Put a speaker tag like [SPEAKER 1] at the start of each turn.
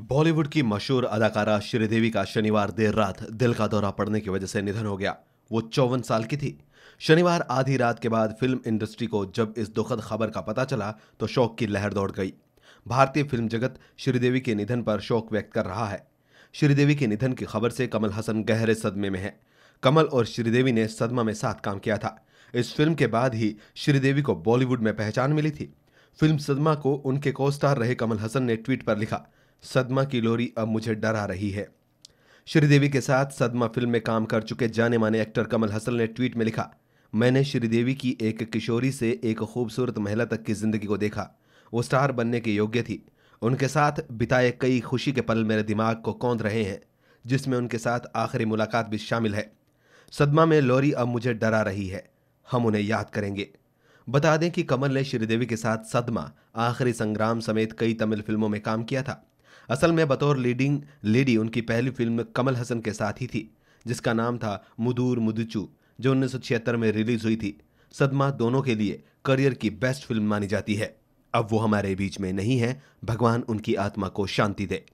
[SPEAKER 1] बॉलीवुड की मशहूर अदाकारा श्रीदेवी का शनिवार देर रात दिल का दौरा पड़ने की वजह से निधन हो गया। वो चौवन साल की थी। शनिवार आधी रात के बाद फ़िल्म इंडस्ट्री को जब इस दुखद खबर का पता चला तो शोक की लहर दौड़ गई। भारतीय फ़िल्म जगत श्रीदेवी के निधन पर शोक व्यक्त कर रहा है। श्रीदेवी के निधन की खबर से कमल हसन गहरे सदमे में है। कमल और श्रीदेवी ने सदमा में साथ काम किया था। इस फ़िल्म के बाद ही श्रीदेवी को बॉलीवुड में पहचान मिली थी। फ़िल्म सदमा को उनके को स्टार रहे कमल हसन ने ट्वीट पर लिखा सदमा की लोरी अब मुझे डरा रही है। श्रीदेवी के साथ सदमा फ़िल्म में काम कर चुके जाने माने एक्टर कमल हसन ने ट्वीट में लिखा, मैंने श्रीदेवी की एक किशोरी से एक खूबसूरत महिला तक की ज़िंदगी को देखा। वो स्टार बनने के योग्य थी। उनके साथ बिताए कई खुशी के पल मेरे दिमाग को कौंध रहे हैं, जिसमें उनके साथ आखिरी मुलाकात भी शामिल है। सदमा में लोरी अब मुझे डरा रही है। हम उन्हें याद करेंगे। बता दें कि कमल ने श्रीदेवी के साथ सदमा आखिरी संग्राम समेत कई तमिल फ़िल्मों में काम किया था। असल में बतौर लीडिंग, लेडी उनकी पहली फ़िल्म कमल हसन के साथ ही थी, जिसका नाम था मुदूर मुदुचू, जो उन्नीस सौ छिहत्तर में रिलीज़ हुई थी। सदमा दोनों के लिए करियर की बेस्ट फ़िल्म मानी जाती है। अब वो हमारे बीच में नहीं है, भगवान उनकी आत्मा को शांति दे।